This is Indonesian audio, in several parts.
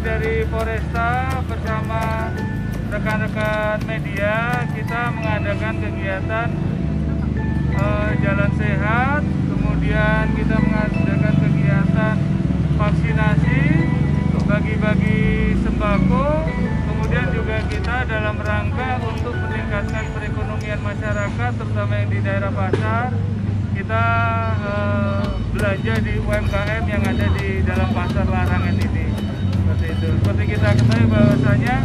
dari Foresta bersama rekan-rekan media kita mengadakan kegiatan uh, jalan sehat, kemudian kita mengadakan kegiatan vaksinasi, bagi-bagi sembako, kemudian juga kita dalam rangka untuk meningkatkan perekonomian masyarakat, terutama yang di daerah pasar, kita uh, belanja di UMKM yang ada di dalam pasar larangan ini. Seperti itu. Seperti kita ketahui bahwasanya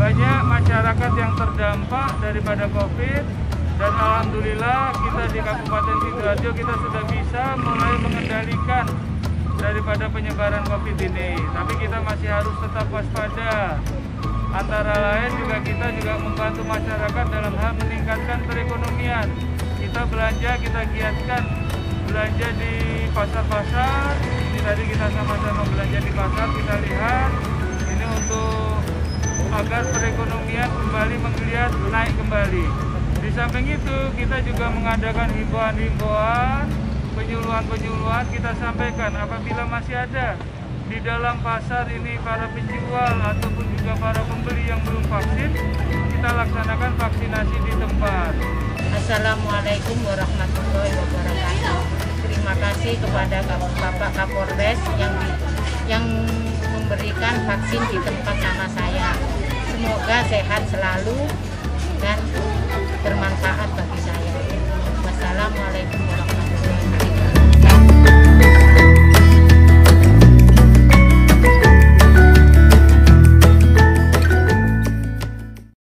banyak masyarakat yang terdampak daripada COVID dan alhamdulillah kita di Kabupaten Sidoarjo kita sudah bisa mulai mengendalikan daripada penyebaran COVID ini. Tapi kita masih harus tetap waspada. Antara lain juga kita juga membantu masyarakat dalam hal meningkatkan perekonomian. Kita belanja, kita giatkan belanja di pasar-pasar. Tadi kita sama-sama belanja di pasar, kita lihat ini untuk agar perekonomian kembali menggeliat naik kembali. Di samping itu kita juga mengadakan himbauan-himbauan, penyuluhan-penyuluhan kita sampaikan apabila masih ada di dalam pasar ini para penjual ataupun juga para pembeli yang belum vaksin, kita laksanakan vaksinasi di tempat. Assalamualaikum warahmatullahi wabarakatuh. Terima kasih kepada Bapak Kapolres yang yang memberikan vaksin di tempat nama saya. Semoga sehat selalu dan